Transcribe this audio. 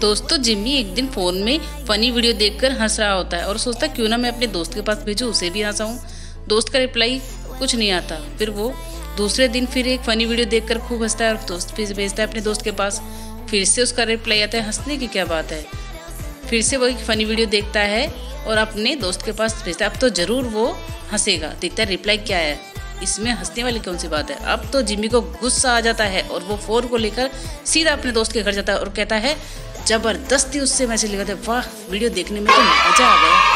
दोस्तों, जिम्मी एक दिन फ़ोन में फ़नी वीडियो देखकर हंस रहा होता है और सोचता है, क्यों ना मैं अपने दोस्त के पास भेजूँ, उसे भी हंसाऊँ? दोस्त का रिप्लाई कुछ नहीं आता। फिर वो दूसरे दिन फिर एक फ़नी वीडियो देखकर खूब हंसता है और दोस्त फिर भेजता है अपने दोस्त के पास। फिर से उसका रिप्लाई आता है, हंसने की क्या बात है? फिर से वो एक फ़नी वीडियो देखता है और अपने दोस्त के पास भेजता है। अब तो ज़रूर वो हंसेगा। देखता है रिप्लाई क्या है। इसमें हंसने वाली कौन सी बात है? अब तो जिम्मी को गुस्सा आ जाता है और वो फ़ोन को लेकर सीधा अपने दोस्त के घर जाता है और कहता है ज़बरदस्ती उससे मैसेज लिखा था वाह वीडियो देखने में तो मज़ा आ गया।